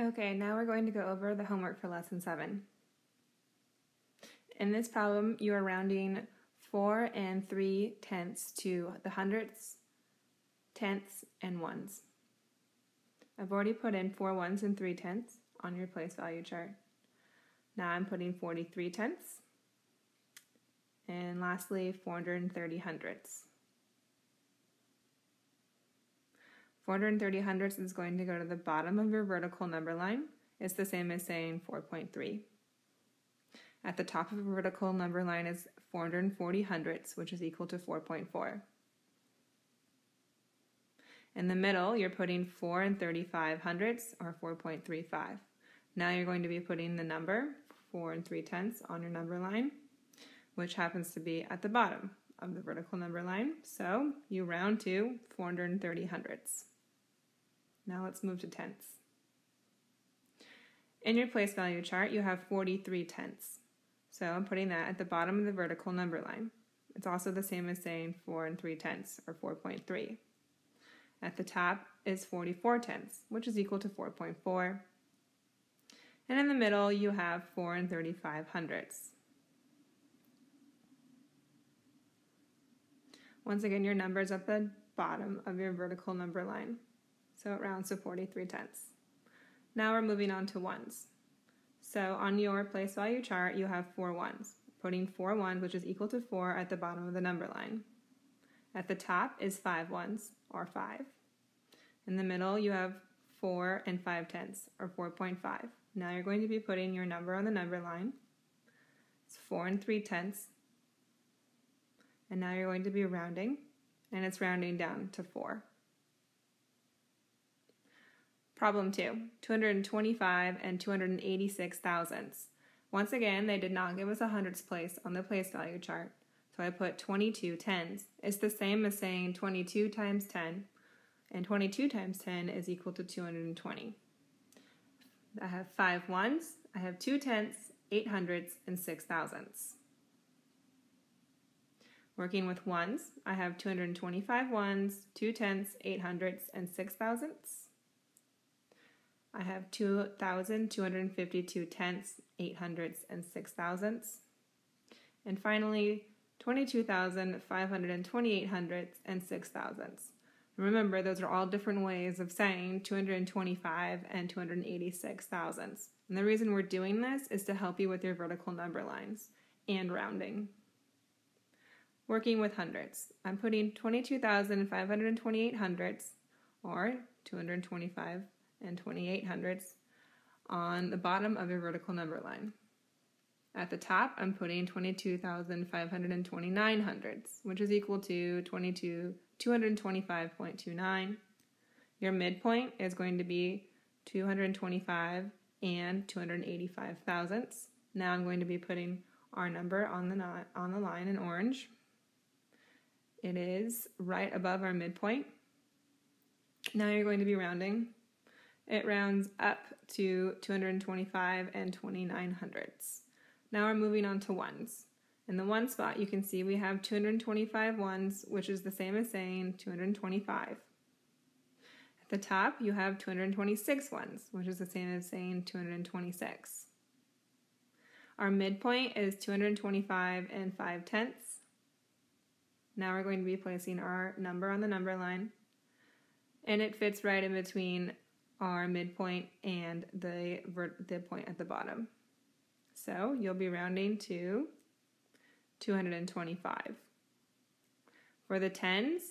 Okay, now we're going to go over the homework for lesson 7. In this problem, you are rounding 4 and 3 tenths to the hundredths, tenths, and ones. I've already put in 4 ones and 3 tenths on your place value chart. Now I'm putting 43 tenths, and lastly 430 hundredths. 430 hundredths is going to go to the bottom of your vertical number line. It's the same as saying 4.3. At the top of a vertical number line is 440 hundredths, which is equal to 4.4. In the middle, you're putting 4 and 35 hundredths, or 4.35. Now you're going to be putting the number, 4 and 3 tenths, on your number line, which happens to be at the bottom of the vertical number line. So you round to 430 hundredths. Now let's move to tenths. In your place value chart, you have 43 tenths. So I'm putting that at the bottom of the vertical number line. It's also the same as saying 4 and 3 tenths, or 4.3. At the top is 44 tenths, which is equal to 4.4. And in the middle, you have 4 and 35 hundredths. Once again, your number is at the bottom of your vertical number line. So it rounds to 43 tenths. Now we're moving on to ones. So on your place value chart, you have four ones, putting four ones, which is equal to four at the bottom of the number line. At the top is five ones, or five. In the middle, you have four and five tenths, or 4.5. Now you're going to be putting your number on the number line. It's four and three tenths. And now you're going to be rounding, and it's rounding down to four. Problem 2, 225 and 286 thousandths. Once again, they did not give us a hundredths place on the place value chart, so I put 22 tens. It's the same as saying 22 times 10, and 22 times 10 is equal to 220. I have five ones, I have two tenths, eight hundredths, and six thousandths. Working with ones, I have 225 ones, two tenths, eight hundredths, and six thousandths. I have 2,252 tenths, 8 hundredths, and 6 thousandths. And finally, 22,528 hundredths and 6 thousandths. Remember, those are all different ways of saying 225 and 286 thousandths. And the reason we're doing this is to help you with your vertical number lines and rounding. Working with hundredths, I'm putting 22,528 hundredths or 225 and 28 hundredths on the bottom of your vertical number line. At the top, I'm putting 22,529 hundredths, which is equal to 22, 225.29. Your midpoint is going to be 225 and 285 thousandths. Now I'm going to be putting our number on the on the line in orange. It is right above our midpoint. Now you're going to be rounding it rounds up to 225 and 29 hundredths. Now we're moving on to ones. In the one spot, you can see we have 225 ones, which is the same as saying 225. At the top, you have 226 ones, which is the same as saying 226. Our midpoint is 225 and 5 tenths. Now we're going to be placing our number on the number line, and it fits right in between our midpoint and the, the point at the bottom. So you'll be rounding to 225. For the tens,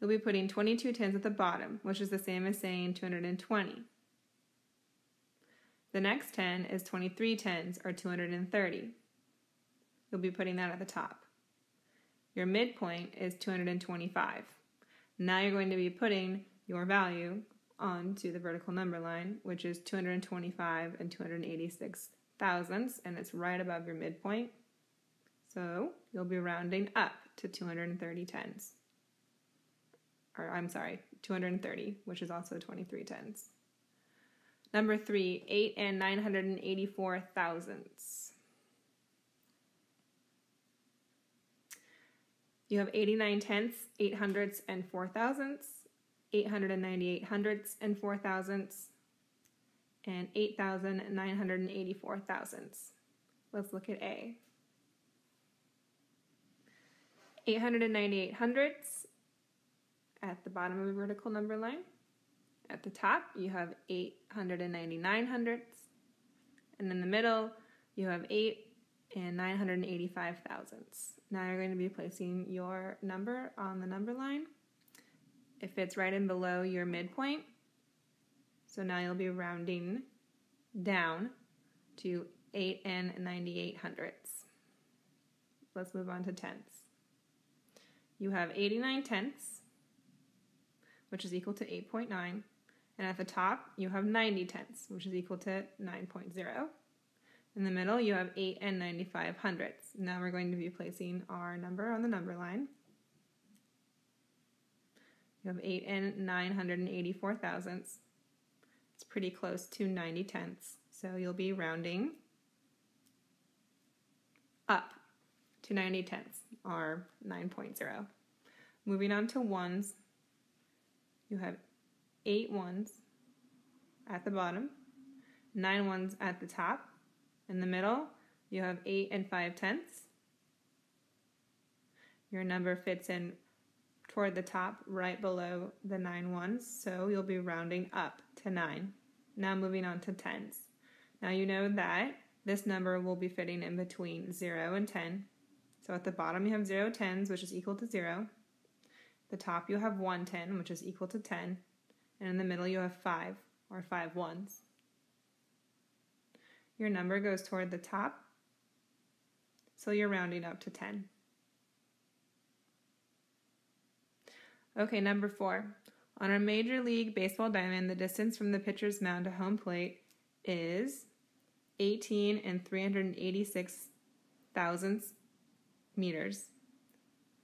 you'll be putting 22 tens at the bottom, which is the same as saying 220. The next 10 is 23 tens, or 230. You'll be putting that at the top. Your midpoint is 225. Now you're going to be putting your value onto the vertical number line, which is 225 and 286 thousandths, and it's right above your midpoint. So you'll be rounding up to 230 tens. Or I'm sorry, 230, which is also 23 tens. Number three, 8 and 984 thousandths. You have 89 tenths, 8 hundredths, and 4 thousandths. 898 hundredths and 4 thousandths, and 8,984 thousandths. Let's look at A. 898 hundredths at the bottom of the vertical number line. At the top, you have 899 hundredths. And in the middle, you have 8 and 985 thousandths. Now you're going to be placing your number on the number line. If it's right in below your midpoint, so now you'll be rounding down to 8 and 98 hundredths. Let's move on to tenths. You have 89 tenths, which is equal to 8.9. And at the top, you have 90 tenths, which is equal to 9.0. In the middle, you have 8 and 95 hundredths. Now we're going to be placing our number on the number line. You have 8 and 984 thousandths. It's pretty close to 90 tenths. So you'll be rounding up to 90 tenths, or 9.0. Moving on to ones, you have eight ones at the bottom, nine ones at the top. In the middle, you have eight and five tenths. Your number fits in toward the top right below the nine ones, so you'll be rounding up to nine. Now moving on to tens. Now you know that this number will be fitting in between 0 and 10. So at the bottom you have 0 tens, which is equal to 0. The top you have 1 10, which is equal to 10. And in the middle you have 5, or 5 ones. Your number goes toward the top, so you're rounding up to 10. Okay, number 4. On a Major League Baseball diamond, the distance from the pitcher's mound to home plate is 18 and 386 thousandths meters.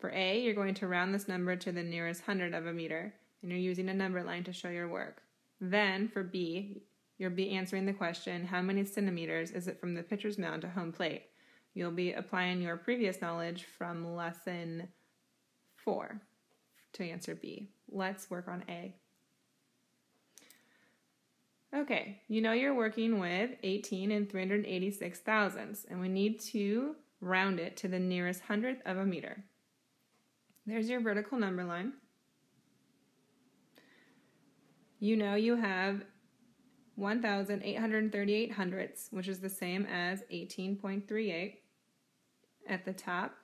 For A, you're going to round this number to the nearest hundred of a meter, and you're using a number line to show your work. Then, for B, you'll be answering the question, how many centimeters is it from the pitcher's mound to home plate? You'll be applying your previous knowledge from lesson 4 to answer B. Let's work on A. Okay, you know you're working with 18 and 386 thousandths, and we need to round it to the nearest hundredth of a meter. There's your vertical number line. You know you have 1,838 hundredths, which is the same as 18.38. At the top,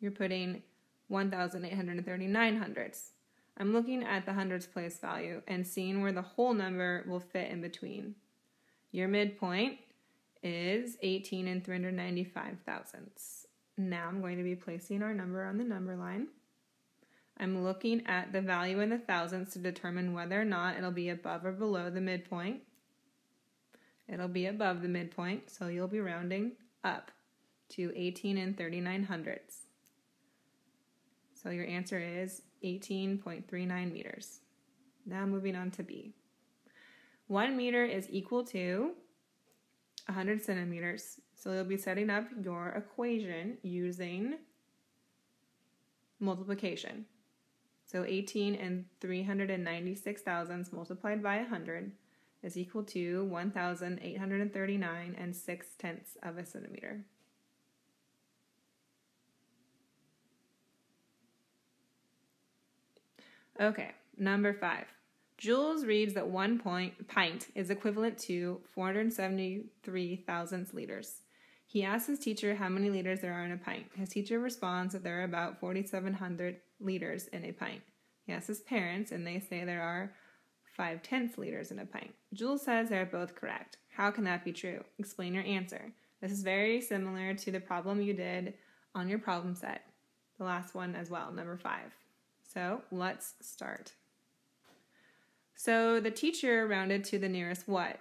you're putting 1,839 hundredths. I'm looking at the hundreds place value and seeing where the whole number will fit in between. Your midpoint is 18 and 395 thousandths. Now I'm going to be placing our number on the number line. I'm looking at the value in the thousandths to determine whether or not it'll be above or below the midpoint. It'll be above the midpoint, so you'll be rounding up to 18 and 39 hundredths. So your answer is 18.39 meters. Now moving on to B. One meter is equal to 100 centimeters. So you'll be setting up your equation using multiplication. So 18 and 396 thousandths multiplied by 100 is equal to 1,839 and 6 tenths of a centimeter. Okay, number five. Jules reads that one point, pint is equivalent to 473 thousandths liters. He asks his teacher how many liters there are in a pint. His teacher responds that there are about 4,700 liters in a pint. He asks his parents, and they say there are 5 tenths liters in a pint. Jules says they are both correct. How can that be true? Explain your answer. This is very similar to the problem you did on your problem set, the last one as well, number 5. So let's start. So the teacher rounded to the nearest what?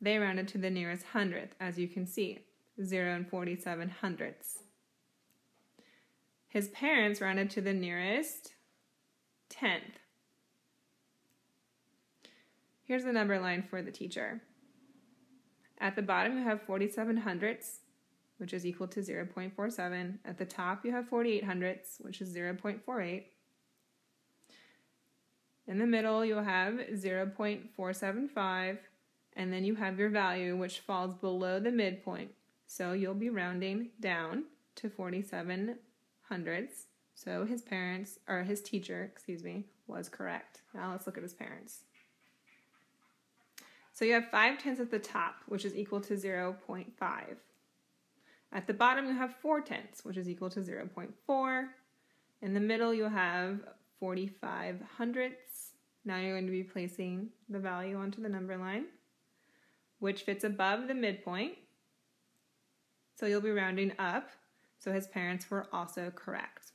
They rounded to the nearest hundredth, as you can see, 0 and 47 hundredths. His parents rounded to the nearest tenth. Here's the number line for the teacher. At the bottom, you have 47 hundredths, which is equal to 0.47. At the top, you have 48 hundredths, which is 0.48. In the middle, you'll have 0.475, and then you have your value, which falls below the midpoint. So you'll be rounding down to 47 hundredths. So his parents, or his teacher, excuse me, was correct. Now let's look at his parents. So you have 5 tenths at the top, which is equal to 0.5. At the bottom, you have 4 tenths, which is equal to 0.4. In the middle, you'll have 45 hundredths. Now you're going to be placing the value onto the number line, which fits above the midpoint. So you'll be rounding up. So his parents were also correct.